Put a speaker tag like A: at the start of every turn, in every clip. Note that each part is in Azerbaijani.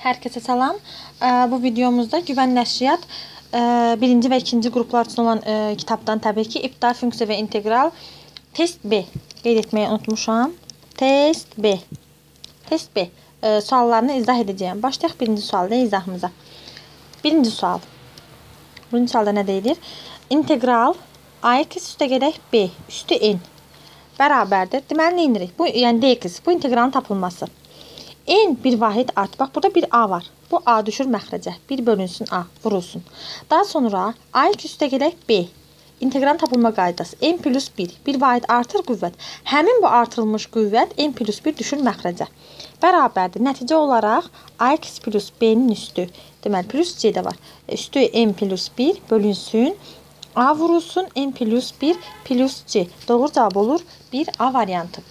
A: Hər kəsə salam. Bu videomuzda güvən nəşriyyat birinci və ikinci qruplar üçün olan kitabdan təbii ki, ibtidai funksiya və integral test B qeyd etməyi unutmuşam. Test B. Test B. Suallarını izah edəcəyəm. Başlayaq birinci sualda izahımıza. Birinci sual. Birinci sualda nə deyilir? İntegral ax üstə gedək b üstü n bərabərdir. Deməli, nə edirik? Bu, yəni dx. Bu integralın tapılması. En bir vahid art. Bax, burada bir A var. Bu A düşür məxrəcə. 1 bölünsün A, vurulsun. Daha sonra A üstə gələk B. İnteqral tapılma qaydası. N plus 1. Bir vahid artır qüvvət. Həmin bu artırılmış qüvvət N plus 1 düşür məxrəcə. Bərabərdir. Nəticə olaraq AX plus B-nin üstü. Deməli, plus C də var. Üstü N plus 1 bölünsün. A vurulsun. N plus 1 plus C. Doğru cavab olur 1A variantı.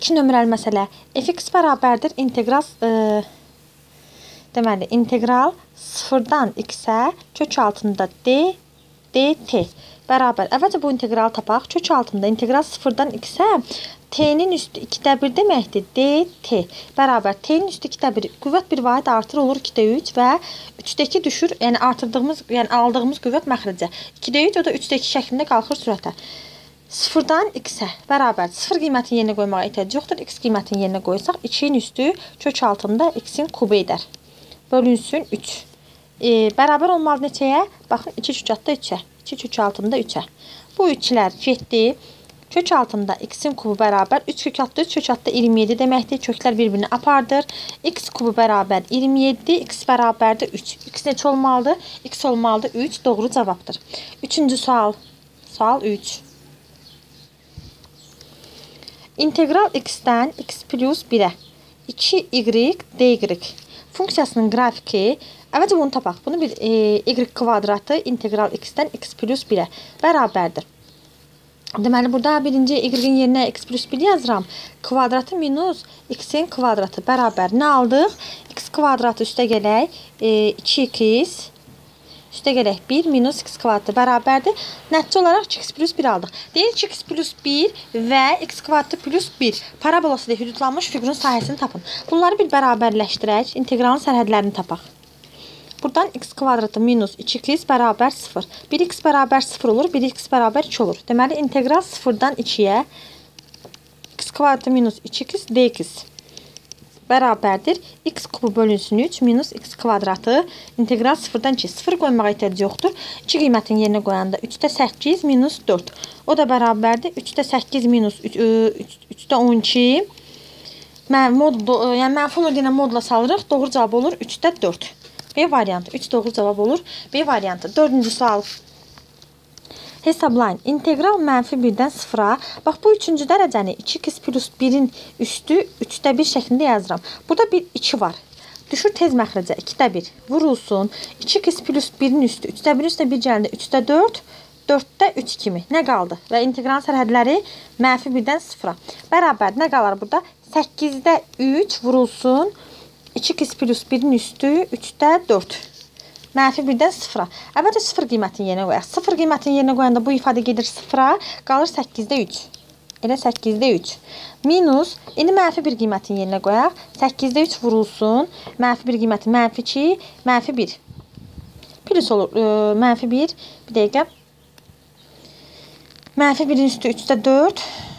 A: 2 nömrəli məsələ. fx bərabərdir integral e, deməli integral 0-dan x-ə kök altında d dt bərabər. Əvvəlcə bu integralı tapaq. Kök altında integral 0-dan x-ə t-nin üstü 2də 1 deməkdir. dt bərabər t-nin üstü 2də 1. Qüvvət bir vahid artır olur 2də 3 və 3də 2 düşür. Yəni artırdığımız, yəni aldığımız qüvvət məxrəcə. 2də 3 o da 3də 2 şəklində qalxır sürətə. Sıfırdan x-ə bərabər. Sıfır qiymətini yerinə qoymağa ehtiyac yoxdur. X qiymətini yerinə qoysaq 2-nin üstü kök altında x-in kubu edər. Bölünsün 3. E, bərabər olmalı neçəyə? Baxın 2 kök altında 3-ə. 2 kök altında 3-ə. Bu 3-lər getdi. Kök altında x-in kubu bərabər 3 kök altında 3 kök altında 27 deməkdir. Köklər bir-birini apardır. x kubu bərabər 27, x bərabərdir 3. x neçə olmalıdır? x olmalıdır 3. Doğru cavabdır. Üçüncü sual. Sual 3. İntegral x-dən x plus 1-ə 2y dy funksiyasının qrafiki əvvəlcə bunu tapaq. Bunu bir e, y kvadratı integral x-dən x plus 1-ə bərabərdir. Deməli, burada birinci y-in yerinə x plus 1 yazıram. Kvadratı minus x-in kvadratı bərabər nə aldıq? x kvadratı üstə gələk e, 2x Üstə gələk 1 minus x kvadratı bərabərdir. Nəticə olaraq 2x plus 1 aldıq. Deyir ki, x plus 1 və x kvadratı plus 1 parabolası ilə hüdudlanmış fiqurun sahəsini tapın. Bunları bir bərabərləşdirək, integralın sərhədlərini tapaq. Buradan x kvadratı minus 2x bərabər 0. 1x bərabər 0 olur, 1x bərabər 2 olur. Deməli, integral 0-dan 2-yə x kvadratı minus 2x dx bərabərdir. x kubu bölünsün 3 minus x kvadratı integral 0-dan 2. 0 qoymağa ehtiyac yoxdur. 2 qiymətini yerinə qoyanda 3-də 8 minus 4. O da bərabərdir. 3-də 8 minus 3-də 12. Mən mod, yəni mənfi mod ilə modla salırıq. Doğru cavab olur 3-də 4. B variantı. 3 doğru cavab olur. B variantı. Dördüncü sual. Hesablayın. İntegral mənfi 1-dən 0-a. Bax, bu üçüncü dərəcəni 2x plus 1-in üstü 3də 1 şəklində yazıram. Burada bir 2 var. Düşür tez məxrəcə 2də 1. Vurulsun. 2x plus 1-in üstü 3də 1 üstə 1 gələndə 3də 4. 4-də 3 kimi. Nə qaldı? Və inteqral sərhədləri mənfi 1-dən 0-a. Bərabər nə qalar burada? 8-də 3 vurulsun. 2x plus 1-in üstü 3-də 4. Mənfi 1-dən 0-a. Əvvəlcə 0 qiymətini yerinə qoyaq. 0 qiymətini yerinə qoyanda bu ifadə gedir 0-a, qalır 8-də 3. Elə 8-də 3. Minus, indi mənfi 1 qiymətini yerinə qoyaq. 8-də 3 vurulsun. Mənfi 1 qiyməti mənfi 2, mənfi 1. Plus olur, e, mənfi 1. Bir dəqiqə. Mənfi 1-in üstü 3-də 4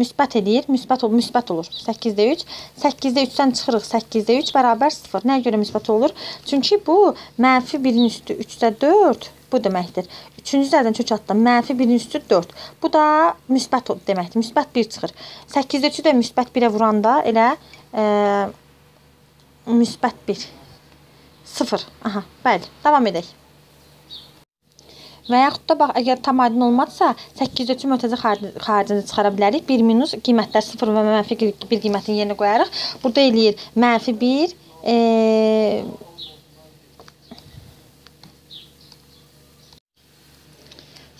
A: müsbət edir. Müsbət, müsbət olur. 8-də 3. 8-də 3-dən çıxırıq. 8-də 3 bərabər 0. Nəyə görə müsbət olur? Çünki bu mənfi 1-in üstü 3-də 4 bu deməkdir. Üçüncü zərdən kök atdım. Mənfi 1-in üstü 4. Bu da müsbət deməkdir. Müsbət 1 çıxır. 8-də 3-ü də müsbət 1-ə vuranda elə e, müsbət 1. 0. Aha, bəli. Davam edək. Və yaxud da bax, əgər tam aydın olmazsa, 8-ci mötəzə xaricində çıxara bilərik. 1 minus qiymətlər 0 və mənfi 1 qiymətini yerinə qoyarıq. Burada eləyir mənfi 1 e,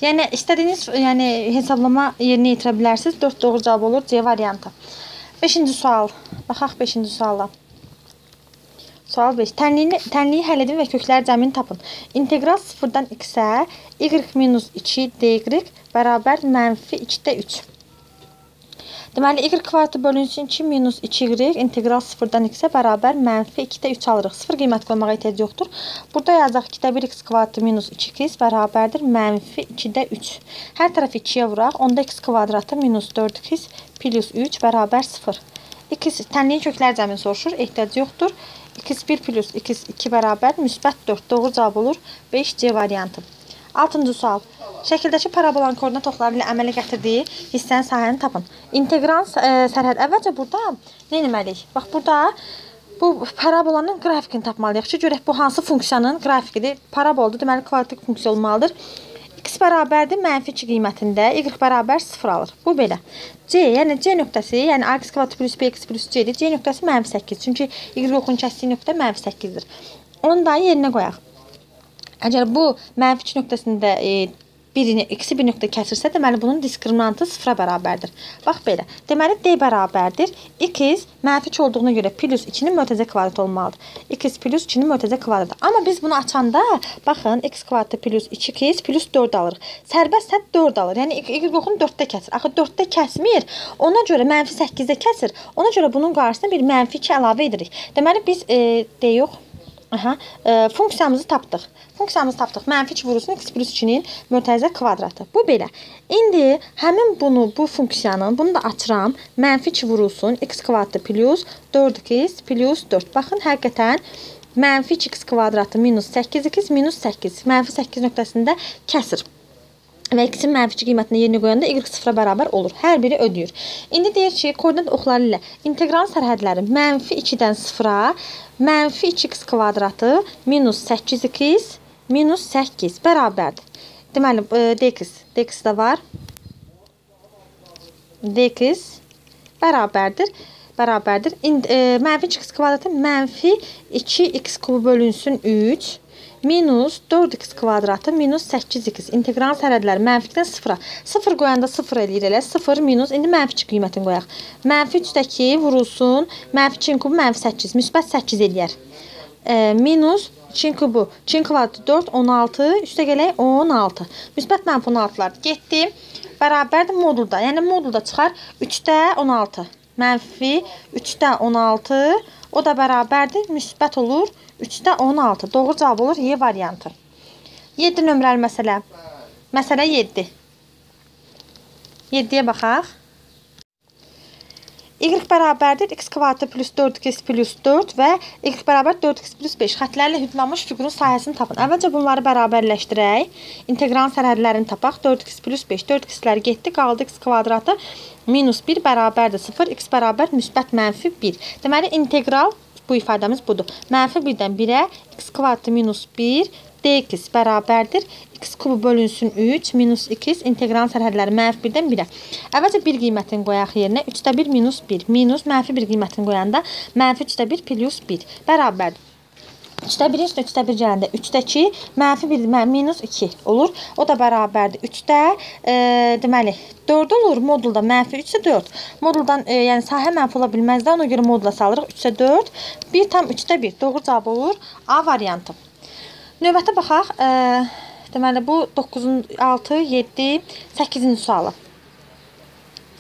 A: Yəni istədiyiniz yəni hesablama yerinə yetirə bilərsiniz. 4 doğru cavab olur C variantı. 5-ci sual. Baxaq 5-ci suala. Sual 5. Tənliyini, tənliyi həll edin və köklər cəmini tapın. İntegral 0-dan x-ə y-2 dy bərabər mənfi 2-də 3. Deməli, y kvadratı bölünsün 2 minus 2y integral 0-dan x-ə bərabər mənfi 2-də 3 alırıq. 0 qiymət qoymağa ehtiyac yoxdur. Burada yazacaq 2-də 1x kvadratı minus 2x bərabərdir mənfi 2-də 3. Hər tərəfi 2-yə vuraq. Onda x kvadratı minus 4x plus 3 bərabər 0. İkisi tənliyin köklər cəmini soruşur. Ehtiyac yoxdur. 2 2x1 plus 2x2 bərabər müsbət 4. Doğru cavab olur 5C variantı. 6-cı sual. Şəkildəki parabolanın koordinat oxları ilə əmələ gətirdiyi hissənin sahəsini tapın. İnteqral ə, e, sərhəd. Əvvəlcə burada nə etməliyik? Bax burada bu parabolanın qrafikini tapmalıyıq ki, görək bu hansı funksiyanın qrafikidir? Paraboldur, deməli kvadrat funksiya olmalıdır x bərabərdir mənfi 2 qiymətində, y bərabər 0 alır. Bu belə. C, yəni C nöqtəsi, yəni ax kvadrat plus bx plus c-dir. C nöqtəsi mənfi 8. Çünki y oxun kəsdiyi nöqtə mənfi 8-dir. Onu da yerinə qoyaq. Əgər bu mənfi 2 nöqtəsində e, birini, x-i bir nöqtə kəsirsə, deməli bunun diskriminantı sıfıra bərabərdir. Bax belə. Deməli D bərabərdir. x mənfi 2 olduğuna görə plus 2-nin mötəzə kvadratı olmalıdır. x plus 2-nin mötəzə kvadratıdır. Amma biz bunu açanda, baxın, x kvadratı plus 2x plus 4 alırıq. Sərbəst hədd 4 alır. Yəni y yoxun 4-də kəsir. Axı 4-də kəsmir. Ona görə mənfi 8-də kəsir. Ona görə bunun qarşısına bir mənfi 2 əlavə edirik. Deməli biz e, D yox, Aha, e, funksiyamızı tapdıq. Funksiyamızı tapdıq. Mənfi 2 vurulsun x plus 2-nin mötərizə kvadratı. Bu belə. İndi həmin bunu, bu funksiyanın, bunu da açıram. Mənfi 2 vurulsun x kvadratı plus 4x plus 4. Baxın, həqiqətən mənfi 2x kvadratı minus 8x minus 8. Mənfi 8 nöqtəsində kəsir və x-in mənfi 2 qiymətini yerinə qoyanda y sıfıra bərabər olur. Hər biri ödəyir. İndi deyir ki, koordinat oxları ilə inteqral sərhədləri mənfi 2-dən 0-a, mənfi 2x kvadratı minus 8x minus 8 bərabərdir. Deməli, e, dx, dx də var. dx bərabərdir. Bərabərdir. İndi, e, mənfi 2x kvadratı mənfi 2x kubu bölünsün 3 minus 4x kvadratı minus 8x. İntegral sərhədləri mənfidən 0-a. 0 qoyanda 0 eləyir elə. 0 minus. İndi mənfi 2 qiymətini qoyaq. Mənfi 3-dəki vurulsun. Mənfi 2-nin kubu mənfi 8. Müsbət 8 eləyər. E, minus 2-nin kubu. 2-nin kvadratı 4, 16. Üstə gələk 16. Müsbət mənfi 16-lardır. Getdi. Bərabərdir modulda. Yəni modulda çıxar 3-də 16. Mənfi 3-də 16. O da bərabərdir. Müsbət olur 3-də 16. Doğru cavab olur Y variantı. 7 nömrəli məsələ. Məsələ 7. 7-yə baxaq. Y bərabərdir x kvadratı plus 4x plus 4 və y bərabər 4x plus 5 xətlərlə hüdlanmış fiqurun sahəsini tapın. Əvvəlcə bunları bərabərləşdirək. İnteqral sərhədlərini tapaq. 4x plus 5. 4x-lər getdi. Qaldı x kvadratı minus 1 bərabərdir 0. x bərabər müsbət mənfi 1. Deməli, integral Bu ifadəmiz budur. Mənfi 1-dən 1-ə x kvadratı minus 1 dx bərabərdir. x kubu bölünsün 3 minus 2 inteqralın sərhədləri mənfi 1-dən 1-ə. Əvvəlcə 1 qiymətini qoyaq yerinə. 3-də 1 minus 1 minus mənfi 1 qiymətini qoyanda mənfi 3-də 1 plus 1 bərabərdir. 3-də 1-in üstünə 3-də 1 gələndə 3-dəki mənfi 1 minus 2 olur. O da bərabərdir 3-də e, deməli 4 olur. Modulda mənfi 3-də 4. Moduldan e, yəni sahə mənfi ola bilməz də ona görə modula salırıq. 3-də 4 1 tam 3-də 1 doğru cavab olur A variantı. Növbətə baxaq. E, deməli bu 9-un 6 7 8-ci sualı.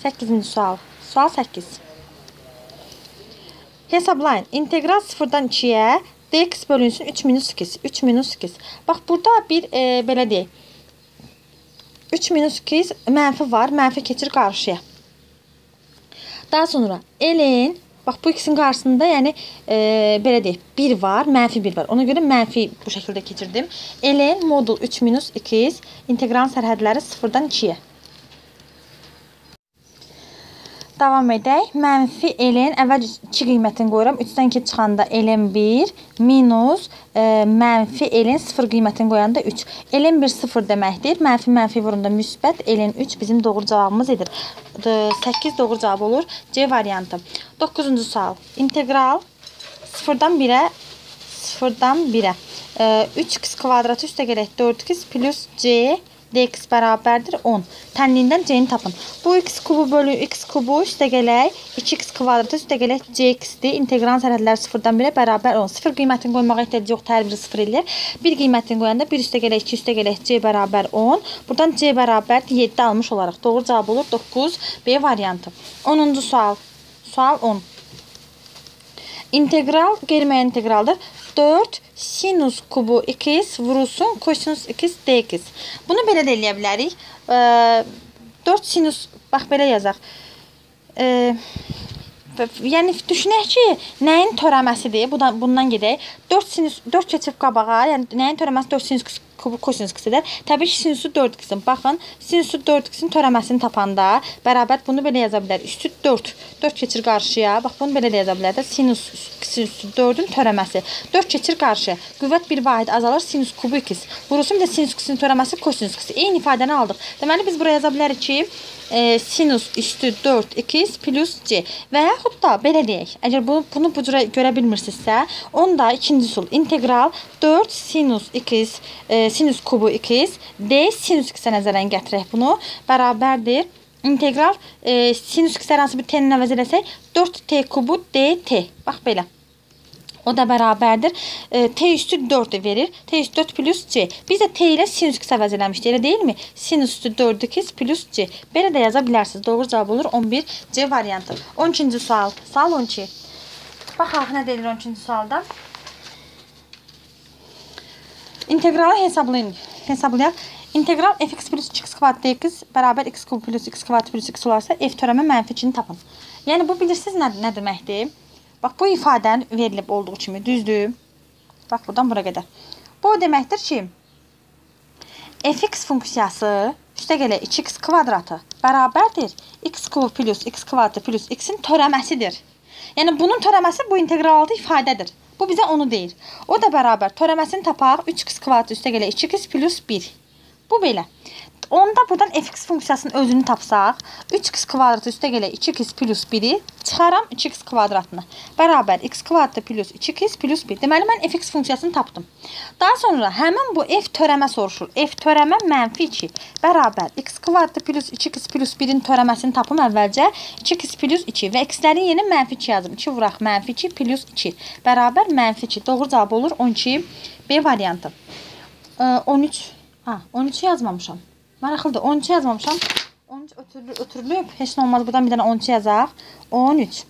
A: 8-ci sual. Sual 8. Hesablayın. İntegral 0-dan 2-yə dx bölünsün 3 minus 2. 3 minus 2. Bax, burada bir e, belə deyək. 3 minus 2 mənfi var. Mənfi keçir qarşıya. Daha sonra elin Bax bu ikisinin qarşısında, yəni e, belə deyək, 1 var, mənfi 1 var. Ona görə mənfi bu şəkildə keçirdim. Elin modul 3 minus 2 integral sərhədləri 0-dan 2-yə. Davam edək. Mənfi elin əvvəl 2 qiymətini qoyuram. 3-dən 2 çıxanda elin 1 minus e, mənfi elin 0 qiymətini qoyanda 3. Elin 1 0 deməkdir. Mənfi mənfi vurunda müsbət elin 3 bizim doğru cavabımız edir. 8 doğru cavab olur. C variantı. 9-cu sual. İntegral 0-dan 1-ə 0-dan 1-ə. 3x kvadratı üstə gələk 4x plus c dx bərabərdir 10. Tənliyindən c-ni tapın. Bu x kubu bölü x kubu üstə gələk 2x kvadratı üstə gələk cx-dir. İnteqral sərhədləri 0-dan 1-ə bərabər 10. 0 qiymətini qoymağa ehtiyac yox, hər biri 0 eləyir. 1 qiymətini qoyanda 1 üstə gələk 2 üstə gələk c bərabər 10. Buradan c bərabər 7 almış olaraq doğru cavab olur 9 B variantı. 10-cu sual. Sual 10. İntegral qeyri-müəyyən inteqraldır. 4 sinus kubu 2x vurulsun kosinus 2x dx. Bunu belə də eləyə bilərik. E, 4 sinus, bax belə yazaq. Yəni düşünək ki, nəyin törəməsidir? Bundan, bundan gedək. 4 sinus 4 keçib qabağa, yəni nəyin törəməsi 4 sinus kosinus x-dir. Təbii ki, sinusu 4x-in. Baxın, sinusu 4x-in törəməsini tapanda bərabər bunu belə yaza bilərik. Üstü 4. 4 keçir qarşıya. Bax, bunu belə də yaza bilərik. Sinus sinus 4-ün törəməsi. 4 keçir qarşıya. Qüvvət bir vahid azalır. Sinus kubu x. Vurulsun bir də sinus x-in törəməsi kosinus x. Eyni ifadəni aldıq. Deməli biz buraya yaza bilərik ki, e, sinus üstü 4x plus c və yaxud da belə deyək. Əgər bunu, bunu bu cürə görə bilmirsinizsə, onda ikinci sul integral 4 sinus x e, sinus kubu x d sinus x-ə nəzərən gətirək bunu bərabərdir. İntegral e, sinus x hər hansı bir t-nin əvəz eləsək 4t kubu dt. Bax belə. O da bərabərdir. E, t üstü 4 verir. T üstü 4 plus c. Biz də t ilə sinus x əvəz eləmişdik, elə deyilmi? Sinus üstü 4x plus c. Belə də yaza bilərsiniz. Doğru cavab olur 11 C variantı. 12-ci sual. Sual 12. Baxaq nə deyilir 12-ci sualda. İntegralı hesablayın. Hesablayaq. İntegral fx plus 2x kvadrat dx bərabər x kub plus x kvadrat plus x olarsa f törəmə mənfi 2-ni tapın. Yəni bu bilirsiniz nə, nə deməkdir? Bax bu ifadənin verilib olduğu kimi düzdür. Bax buradan bura qədər. Bu deməkdir ki, fx funksiyası üstə gələ 2x kvadratı bərabərdir x kub plus x kvadratı plus x-in törəməsidir. Yəni bunun törəməsi bu integralda ifadədir. Bu bizə onu deyir. O da bərabər törəməsini tapaq 3x kvadratı üstə gələ 2x plus 1. Bu belə. Onda buradan fx funksiyasının özünü tapsaq, 3x kvadratı üstə gələ 2x plus 1-i çıxaram 2x kvadratını. Bərabər x kvadratı plus 2x plus 1. Deməli, mən fx funksiyasını tapdım. Daha sonra həmin bu f törəmə soruşur. f törəmə mənfi 2 bərabər x kvadratı plus 2x plus 1-in törəməsini tapım əvvəlcə 2x plus 2 və x-lərin yerinə mənfi 2 yazım. 2 vuraq mənfi 2 plus 2 bərabər mənfi 2. Doğru cavab olur 12 B variantı. 13 Ha, 13 yazmamışam. Maraqlıdır. 13 yazmamışam. 13 ötürülür, ötürülüb. Heç nə olmaz. Buradan bir dənə 13 yazaq. 13.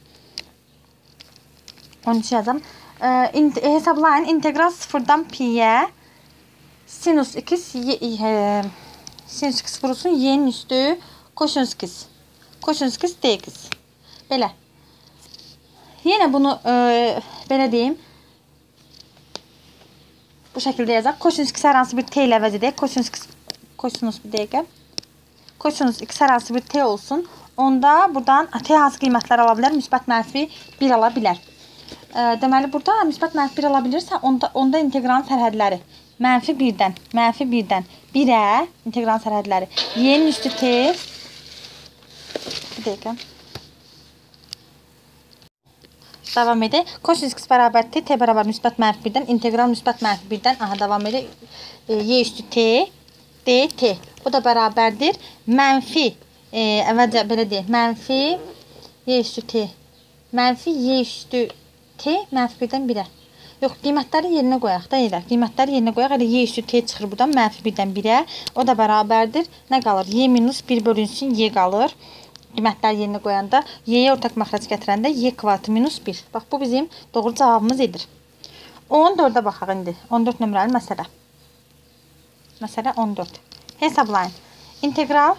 A: 13 yazam. Ee, in, hesablayın. İntegral 0-dan pi-yə sinus 2 e, sinus 2 vurulsun y'nin üstü kosinus 2. Kosinus 2 dx. Belə. Yenə bunu e, belə deyim. Bu şəkildə yazaq. Kosinus x hər hansı bir t ilə əvəz edək. Kosinus x kosinus bir dəqiqə. Kosinus x hər hansı bir t olsun. Onda buradan t hansı qiymətlər ala bilər? Müsbət mənfi 1 ala bilər. Deməli burada müsbət mənfi 1 ala bilirsə, onda onda inteqralın sərhədləri mənfi 1-dən, mənfi 1-dən 1-ə inteqralın sərhədləri. Y-nin üstü t bir dəqiqə. Davam edək. Kosinus x bərabər t, t bərabər müsbət mənfi 1-dən, integral müsbət mənfi 1-dən. Aha, davam edək. E, y üstü t, dt. Bu da bərabərdir. Mənfi, e, əvvəlcə belə deyək, mənfi y üstü t. Mənfi y üstü t, mənfi 1-dən 1-ə. Yox, qiymətləri yerinə qoyaq da elə. Qiymətləri yerinə qoyaq. Elə y üstü t çıxır buradan mənfi 1-dən 1-ə. O da bərabərdir. Nə qalır? y minus 1 bölünsün y qalır qiymətlər yerinə qoyanda y-yə ortaq məxrəc gətirəndə y kvadratı minus 1. Bax, bu bizim doğru cavabımız edir. 14-ə baxaq indi. 14 nömrəli məsələ. Məsələ 14. Hesablayın. İntegral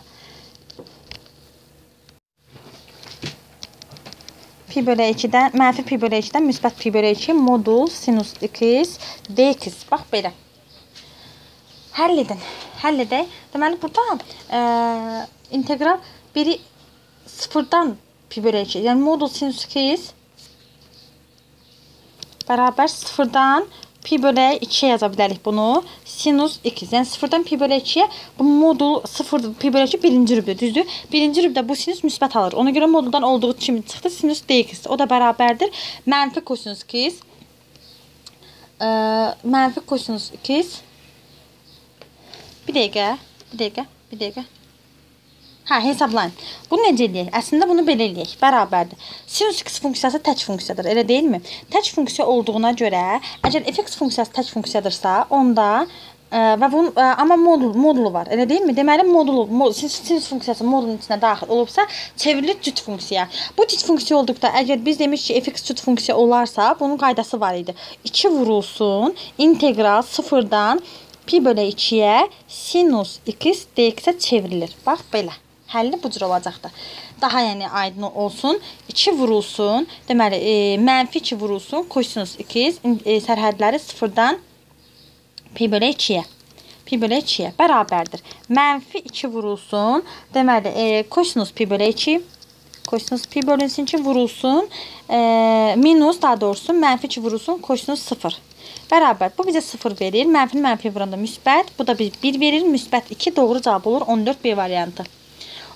A: pi bölü 2-dən, mənfi pi bölü 2-dən müsbət pi bölü 2 modul sinus x dx. Bax, belə. Həll edin. Həll edək. Deməli, burada e, integral biri sıfırdan pi bölü 2. Yəni modul sinus 2 bərabər sıfırdan pi bölü 2 yaza bilərik bunu. Sinus 2. Yəni sıfırdan pi bölü 2-yə bu modul 0 pi bölü 2 birinci rübdür, düzdür? Birinci rübdə bu sinus müsbət alır. Ona görə moduldan olduğu kimi çıxdı sinus dx. O da bərabərdir mənfi kosinus 2. Ə, mənfi kosinus 2. Bir dəqiqə. Bir dəqiqə, bir dəqiqə. Hə, hesablayın. Bunu necə eləyək? Əslində bunu belə eləyək. Bərabərdir. Sinus x funksiyası tək funksiyadır, elə deyilmi? Tək funksiya olduğuna görə, əgər f(x) funksiyası tək funksiyadırsa, onda ə, e, və bunun ə, e, amma modul modulu var. Elə deyilmi? Deməli modulu mod, sinus funksiyası modulun içinə daxil olubsa, çevrilir cüt funksiya. Bu cüt funksiya olduqda əgər biz demiş ki, f(x) cüt funksiya olarsa, bunun qaydası var idi. 2 vurulsun integral 0-dan pi bölü 2-yə sinus x dx-ə çevrilir. Bax belə. Həlli bu cür olacaqdır. Daha yəni aydın olsun. 2 vurulsun. Deməli, e, mənfi 2 vurulsun. Kosinus 2 e, sərhədləri 0-dan pi bölü 2-yə. Pi bölü 2-yə bərabərdir. Mənfi 2 vurulsun. Deməli, e, kosinus pi bölü 2 kosinus pi bölünsün ki, vurulsun. E, minus daha doğrusu mənfi 2 vurulsun. Kosinus 0. Bərabər. Bu bizə 0 verir. Mənfini mənfi vuranda müsbət. Bu da biz 1 verir. Müsbət 2 doğru cavab olur. 14B variantı.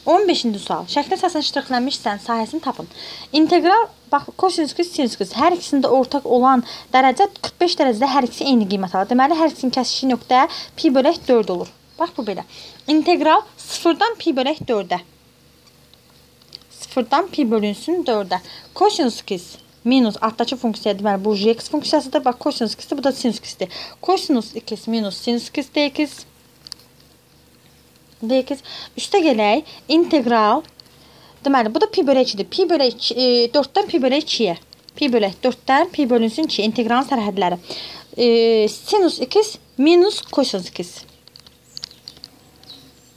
A: 15-ci sual. Şəklin əsasında ştrixlənmiş hissənin sahəsini tapın. İntegral, bax, sinus qız hər ikisində ortaq olan dərəcə 45 dərəcədə hər ikisi eyni qiymət alır. Deməli, hər ikisinin kəsişi nöqtə pi bölək 4 olur. Bax, bu belə. İntegral 0-dan pi bölək 4-ə. 0-dan pi bölünsün 4-ə. Kosinus qız minus altdakı funksiya deməli bu x funksiyasıdır. Bax kosinus x-dir, bu da sinus x-dir. Kosinus 2 minus sinus x dx dx. Üstə gələk. İntegral. Deməli, bu da pi bölü 2-dir. Pi bölü 2, e, 4-dən pi bölü 2-yə. Pi bölü 4-dən pi bölünsün 2 integralın sərhədləri. E, sinus 2 minus kosinus 2.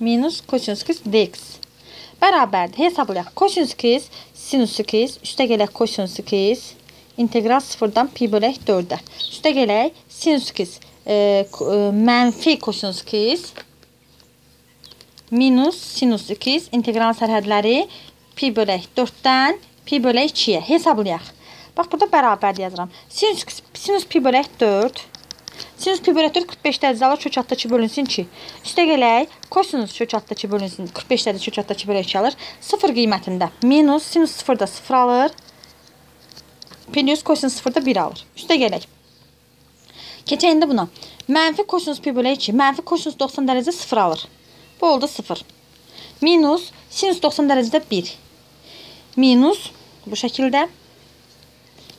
A: Minus kosinus 2 dx. Bərabərdir. Hesablayaq. Kosinus 2 sinus 2 üstə gələk kosinus 2 integral 0-dan pi bölək 4-ə. Üstə gələk sinus 2 e, e, mənfi kosinus 2 minus sinus 2 integral sərhədləri pi bölək 4-dən pi bölək 2-yə hesablayaq. Bax, burada bərabər yazıram. Sinus, sinus pi bölək 4. Sinus pi bölək 4 45 dərəcə alır, kök altda 2 bölünsün 2. Üstə gələk, kosinus kök altda 2 bölünsün, 45 dərəcə kök altda 2 bölək 2 alır. 0 qiymətində minus sinus 0 da 0 alır. Plus kosinus 0 da 1 alır. Üstə gələk. Keçəyində buna. Mənfi kosinus pi bölək 2, mənfi kosinus 90 dərəcə 0 alır. Bu oldu 0. Minus sinus 90 dərəcədə 1. Minus bu şəkildə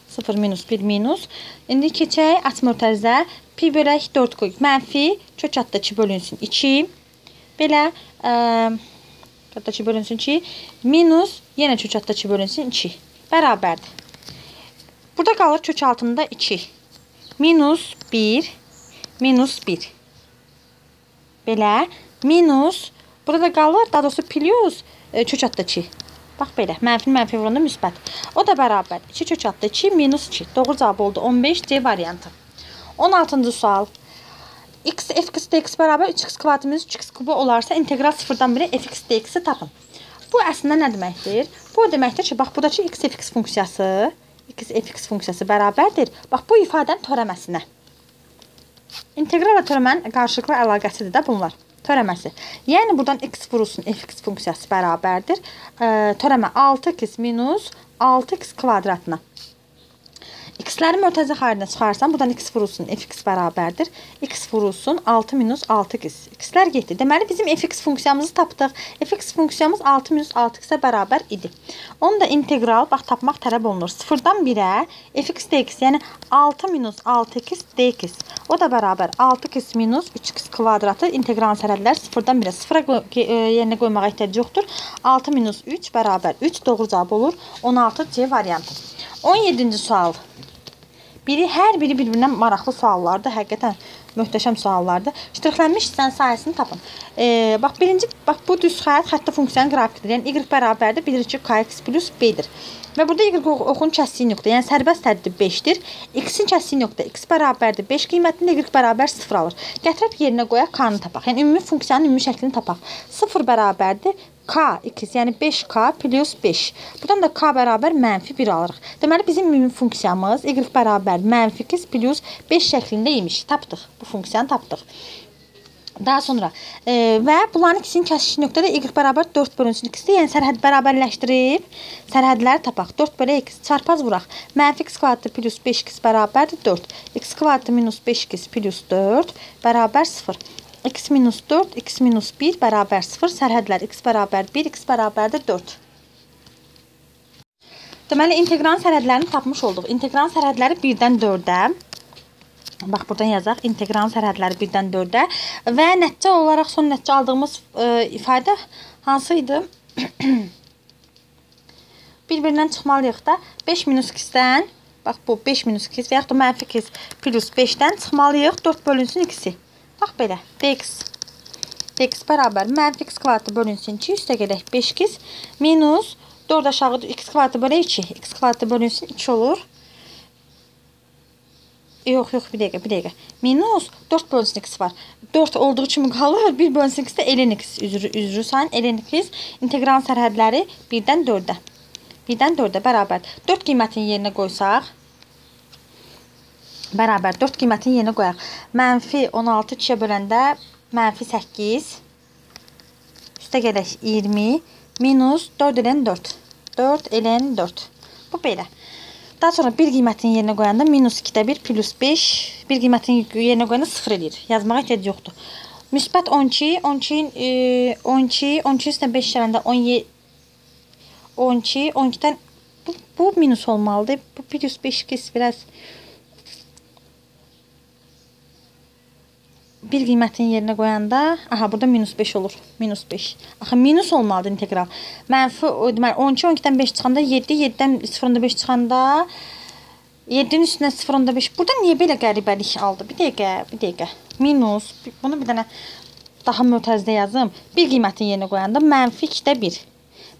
A: 0 minus 1 minus. İndi keçək açmörtərizə pi bölək 4 qoy. Mənfi kök altda 2 bölünsün 2. Belə ə, altda 2 bölünsün 2. Minus yenə kök altda 2 bölünsün 2. Bərabərdir. Burada qalır kök altında 2. Minus 1 minus 1. Belə minus, burada qalır, daha doğrusu plus e, kök altda 2. Bax belə, mənfi mənfi vuranda müsbət. O da bərabər. 2 kök altda 2 minus 2. Doğru cavab oldu 15 C variantı. 16-cı sual. x f(x) dx bərabər 3x kvadratımız 3x kubu olarsa integral 0-dan 1-ə f(x) dx-i tapın. Bu əslində nə deməkdir? Bu deməkdir ki, bax buradakı x f(x) funksiyası, x f(x) funksiyası bərabərdir. Bax bu ifadənin törəməsinə. İntegral və törəmənin qarşılıqlı əlaqəsidir də bunlar törəməsi. Yəni buradan x vurulsun f(x) funksiyası bərabərdir. Törəmə 6x minus 6x kvadratına. X-ləri mötərizə xaricinə çıxarsam, buradan x vurulsun f(x) bərabərdir. x vurulsun 6 minus 6x. x-lər getdi. Deməli, bizim f(x) funksiyamızı tapdıq. f(x) funksiyamız 6 minus 6x-ə bərabər idi. Onu da integral, bax, tapmaq tələb olunur. 0-dan 1-ə f(x) dx, yəni 6 minus 6x dx. O da bərabər 6x minus 3x kvadratı integralın sərhədləri 0-dan 1-ə. 0-a e, yerinə qoymağa ehtiyac yoxdur. 6 minus 3 bərabər 3 doğru cavab olur. 16C variantı. 17-ci sual. Biri hər biri bir-birindən maraqlı suallardır. Həqiqətən möhtəşəm suallardır. Ştrixlənmiş hissənin sahəsini tapın. E, bax birinci bax bu düz xətt xəttə funksiyanın qrafikidir. Yəni y bərabərdir. Bilirik ki, kx plus b-dir. Və burada y oxun kəsdiyi nöqtə, yəni sərbəst həddi 5-dir. X-in kəsdiyi nöqtə x bərabərdir 5 qiymətində y bərabər 0 alır. Gətirib yerinə qoyaq k-nı tapaq. Yəni ümumi funksiyanın ümumi şəklini tapaq. 0 bərabərdir K 2, yəni 5K plus 5. Buradan da K bərabər mənfi 1 alırıq. Deməli, bizim ümumi funksiyamız Y bərabər mənfi 2 plus 5 şəklində imiş. Tapdıq. Bu funksiyanı tapdıq. Daha sonra e, və bunların ikisinin kəsişi nöqtədə y bərabər 4 bölünsün ikisi, yəni sərhəd bərabərləşdirib sərhədləri tapaq. 4 bölü x çarpaz vuraq. Mənfi x kvadratı plus 5x bərabərdir 4. x kvadratı minus 5x plus 4 bərabər 0. X minus 4, x minus 1 bərabər 0. Sərhədlər x bərabər 1, x bərabərdir 4. Deməli, inteqralın sərhədlərini tapmış olduq. Inteqralın sərhədləri 1-dən 4-ə. Bax, buradan yazaq. İnteqralın sərhədləri 1-dən 4-ə. Və nəticə olaraq son nəticə aldığımız e, ifadə hansı idi? Bir-birindən çıxmalıyıq da. 5 minus 2-dən, bax bu 5 minus 2 və yaxud da mənfi 2 plus 5-dən çıxmalıyıq. 4 bölünsün 2-si. Bax belə. dx. dx bərabər mənfi x kvadratı bölünsün 2 üstə gedək 5x minus 4 aşağı x kvadratı bölə 2. x kvadratı bölünsün 2 olur. Yox, yox, bir dəqiqə, bir dəqiqə. Minus 4 bölünsün x var. 4 olduğu kimi qalır. 1 bölünsün x də ln x üzrü, üzrü sayın. ln x inteqral sərhədləri 1-dən 4-ə. 1-dən 4-ə bərabər. 4 qiymətini yerinə qoysaq, bərabər 4 qiymətini yerinə qoyaq. Mənfi 16 2-yə böləndə mənfi 8 üstə gələk 20 minus 4 ln 4. 4 ln 4. Bu belə. Daha sonra bir qiymətini yerinə qoyanda minus 2-də 1 plus 5 bir qiymətini yerinə qoyanda 0 edir. Yazmağa ehtiyac yoxdur. Müsbət 12, 12-nin e, 12, 12 üstə 5 gələndə 17 12, 12-dən bu, bu minus olmalıdır. Bu plus 5 kes biraz bir qiymətini yerinə qoyanda, aha burada minus 5 olur. Minus 5. Axı minus olmalıdır integral. Mənfi, deməli 12 12-dən 5 çıxanda 7, 7-dən 0.5 çıxanda 7-nin üstünə 0.5. Burada niyə belə qəribəlik aldı? Bir dəqiqə, bir dəqiqə. Minus. Bunu bir dənə daha mötərizdə yazım. Bir qiymətini yerinə qoyanda mənfi 2-də 1.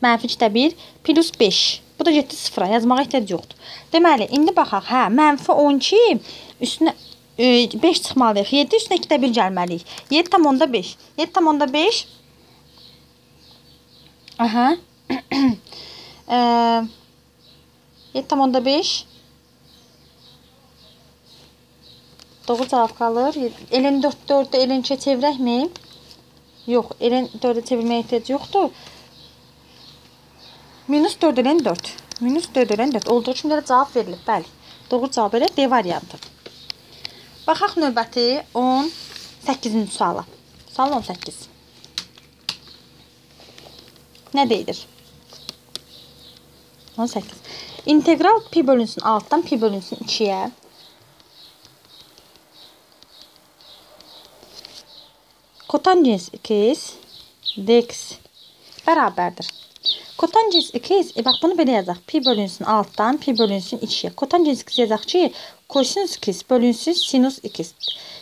A: Mənfi 2-də 1 plus 5. Bu da getdi 0-a. Yazmağa ehtiyac yoxdur. Deməli, indi baxaq. Hə, mənfi 12 üstünə 5 çıxmalıyıq. 7 üstünə 2-də 1 gəlməliyik. 7 tam onda 5. 7 tam onda 5. Aha. e, 7 tam onda 5. Doğru cavab qalır. Elin 4 4-də elin 2-yə çevirəkmi? Yox, elin 4-ə çevirməyə ehtiyac yoxdur. Minus 4 elin 4. Minus 4 elin 4. Olduğu üçün də cavab verilib. Bəli. Doğru cavab elə D variantı. Baxaq növbəti 18-ci suala. Sual 18. Nə deyilir? 18. İntegral pi bölünsün 6-dan pi bölünsün 2-yə. Kotangens 2x dx bərabərdir. Kotangens 2x, e, bax bunu belə yazaq. Pi bölünsün 6-dan pi bölünsün 2-yə. Kotangens 2 yazaq ki, Kosinüs x bölünsün sinüs x.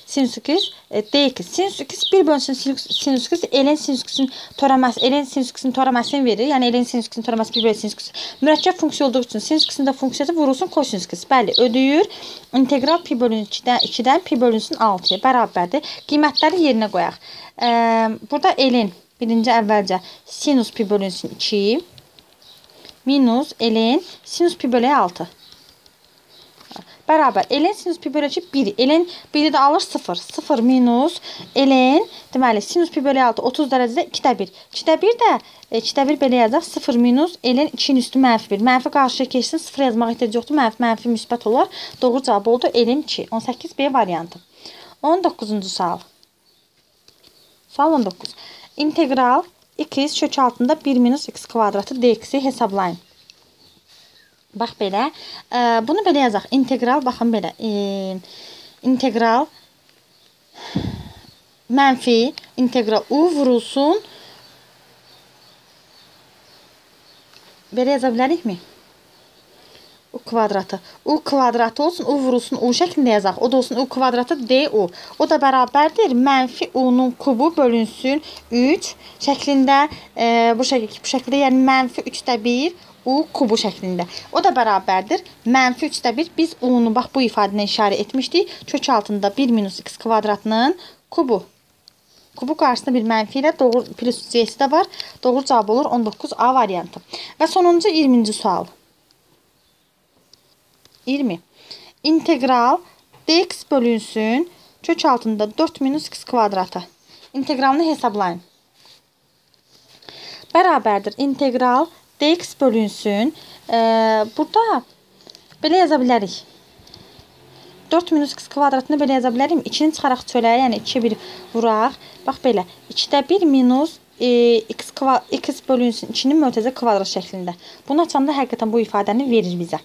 A: Sinüs x e, dx. Sinüs x 1 bölünsün sinüs x elin sinüs x-in törəməsi, elin sinüs x-in törəməsini verir. Yəni elin sinüs x-in törəməsi 1 bölü sinüs x. Mürəkkəb funksiya olduğu üçün sinüs x-in də funksiyası vurulsun kosinüs x. Bəli, ödəyir. İntegral pi bölünsün 2-dən 2-dən pi bölünsün 6-ya bərabərdir. Qiymətləri yerinə qoyaq. E, burada elin birinci əvvəlcə sinus pi bölünsün 2 minus elin sinus pi bölü 6 bərabər ln sinus pi bölü 2 1. ln 1-i də alır 0. 0 minus ln deməli sinus pi bölü 6 30 dərəcədə 2-də 1. 2-də 1 də 2-də 1 belə yazacaq. 0 minus ln 2-nin üstü mənfi 1. Mənfi qarşıya keçsin. 0 yazmaq ehtiyac yoxdur. Mənfi mənfi müsbət olar. Doğru cavab oldu ln 2. 18B variantı. 19-cu sual. Sual 19. İntegral x kök altında 1 minus x kvadratı dx-i hesablayın. Bax belə. E, bunu belə yazaq. İntegral baxın belə. E, integral mənfi integral u vurulsun. Belə yaza bilərikmi? U kvadratı. U kvadratı olsun, u vurulsun u şəklində yazaq. O da olsun u kvadratı du. O da bərabərdir. Mənfi u-nun kubu bölünsün 3 şəklində. E, bu, şəkil, bu şəkildə yəni mənfi 3-də 1 u kubu şəklində. O da bərabərdir. Mənfi 3-də 1. Biz u-nu bax bu ifadəni işarə etmişdik. Kök altında 1 minus x kvadratının kubu. Kubu qarşısında bir mənfi ilə doğru plus c-si də var. Doğru cavab olur 19A variantı. Və sonuncu 20-ci sual. 20. İntegral dx bölünsün kök altında 4 minus x kvadratı. İntegralını hesablayın. Bərabərdir. İntegral dx bölünsün. E, burada belə yaza bilərik. 4 minus x kvadratını belə yaza bilərim. 2-ni çıxaraq çöləyə, yəni 2-yə 1 vuraq. Bax belə. 2-də 1 minus e, x, kva, x bölünsün 2-nin mötəzə kvadrat şəklində. Bunu açanda həqiqətən bu ifadəni verir bizə.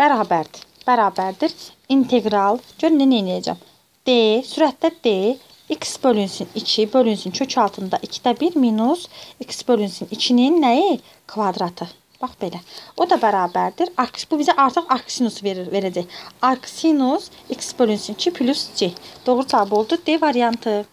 A: Bərabərdir. Bərabərdir. İntegral. Gör nə edəcəm? D, sürətdə D x bölünsün 2 bölünsün kök altında 2-də 1 minus x bölünsün 2-nin nəyi? Kvadratı. Bax belə. O da bərabərdir. Arks bu bizə artıq arksinusu verir, verəcək. Arksinos x bölünsün 2 plus c. Doğru cavab oldu D variantı.